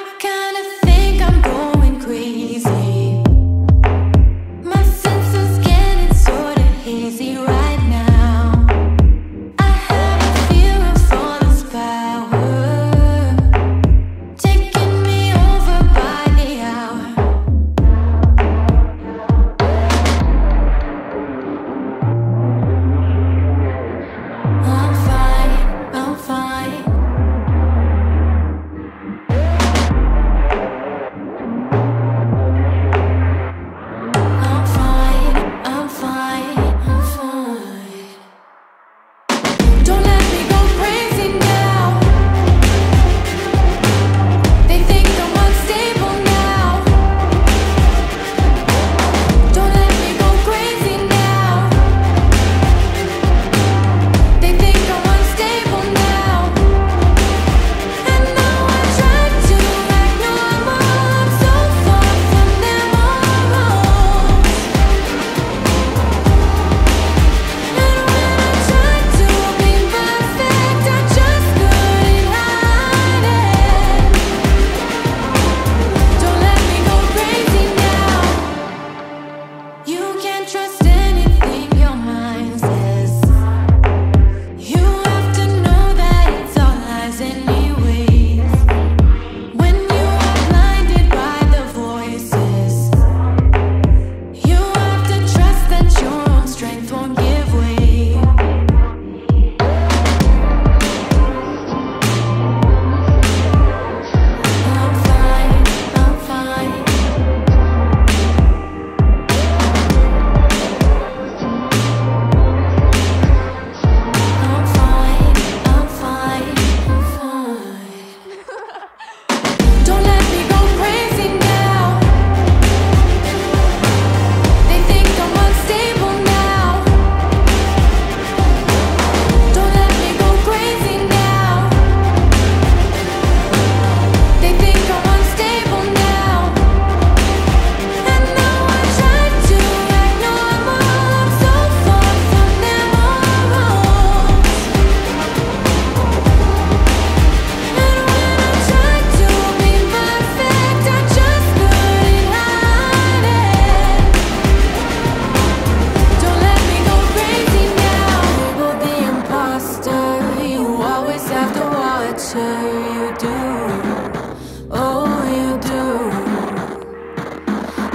I can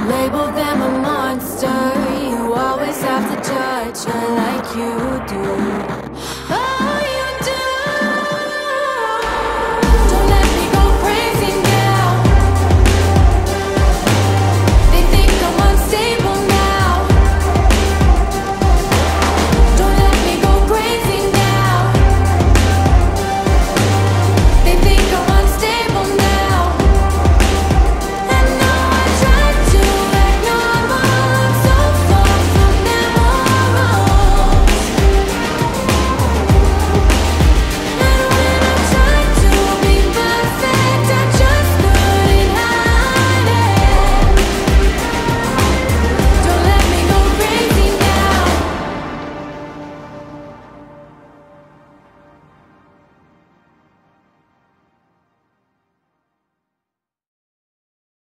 label them a monster. You always have to judge her like you do.